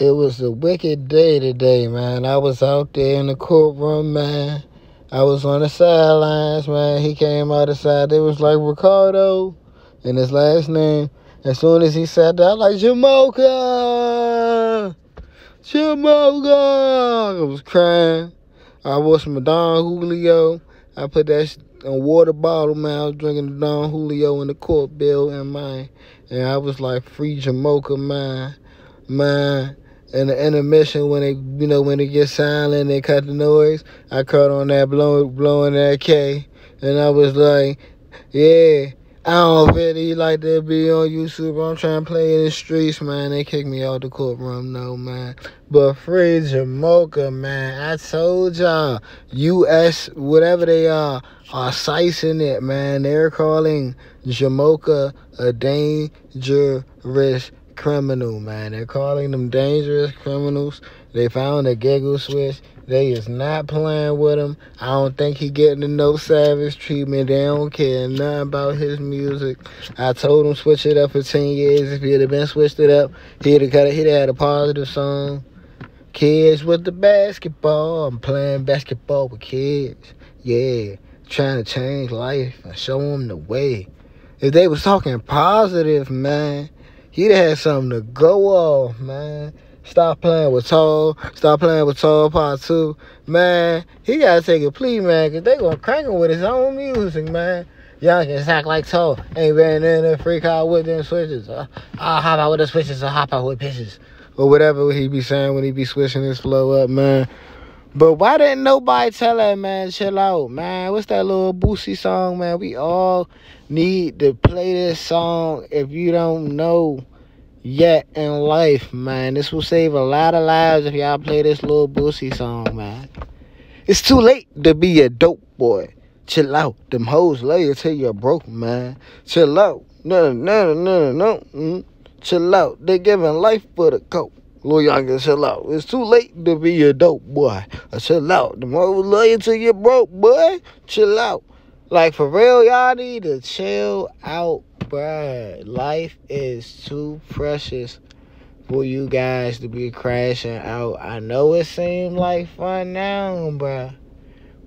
It was a wicked day today, man. I was out there in the courtroom, man. I was on the sidelines, man. He came out the side. It was like Ricardo and his last name. As soon as he sat down, like Jamocha, Jamocha. I was crying. I watched my Don Julio. I put that in water bottle, man. I was drinking the Don Julio in the court bill in mine. And I was like, free Jamocha, man. Man in the intermission when they you know when it gets silent they cut the noise i caught on that blowing blowing that k. And i was like yeah i don't really like to be on youtube. I'm trying to play in the streets man. They kicked me out the courtroom no man. But free jamocha man i told y'all us whatever they are are sicing it man. They're calling jamocha a dangerous criminal, man. They're calling them dangerous criminals. They found a giggle switch. They is not playing with him. I don't think he getting the no savage treatment. They don't care nothing about his music. I told him switch it up for 10 years. If he'd have been switched it up, he'd have, got he'd have had a positive song. Kids with the basketball. I'm playing basketball with kids. Yeah. Trying to change life and show them the way. If they was talking positive, man, He'd had something to go off, man. Stop playing with Tall. Stop playing with Tall Part 2. Man, he gotta take a plea, man, because they gonna crank him with his own music, man. Y'all can act like Tall. Ain't been in the freak out with them switches. Uh, I'll hop out with the switches or hop out with pitches. Or whatever he be saying when he be switching his flow up, man. But why didn't nobody tell that man chill out, man? What's that little Boosie song, man? We all need to play this song if you don't know yet in life, man. This will save a lot of lives if y'all play this little Boosie song, man. It's too late to be a dope boy. Chill out. Them hoes lay you till you're broke, man. Chill out. No, no, no, no, no. Mm. Chill out. They giving life for the coke. Lil Young, chill out. It's too late to be a dope boy. Chill out. The more love you till you broke, boy. Chill out. Like for real, y'all need to chill out, bruh. Life is too precious for you guys to be crashing out. I know it seems like fun now, bruh.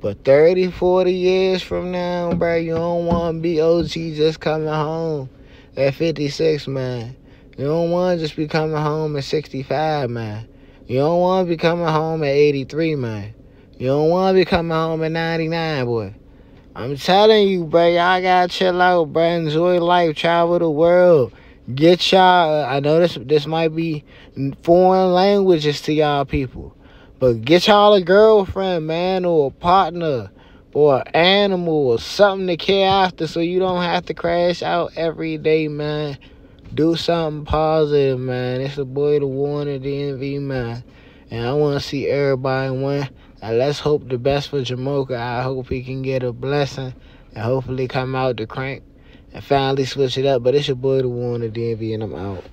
But 30, 40 years from now, bruh, you don't want to be OG just coming home at 56, man. You don't want to just be coming home at 65, man. You don't want to be coming home at 83, man. You don't want to be coming home at 99, boy. I'm telling you, bro, y'all gotta chill out, bro. Enjoy life, travel the world. Get y'all. I know this this might be foreign languages to y'all people, but get y'all a girlfriend, man, or a partner, or an animal, or something to care after, so you don't have to crash out every day, man. Do something positive, man. It's a boy, the War in the DMV, man. And I want to see everybody win. And let's hope the best for Jamocha. I hope he can get a blessing and hopefully come out the crank and finally switch it up. But it's your boy, the War in the DMV, and I'm out.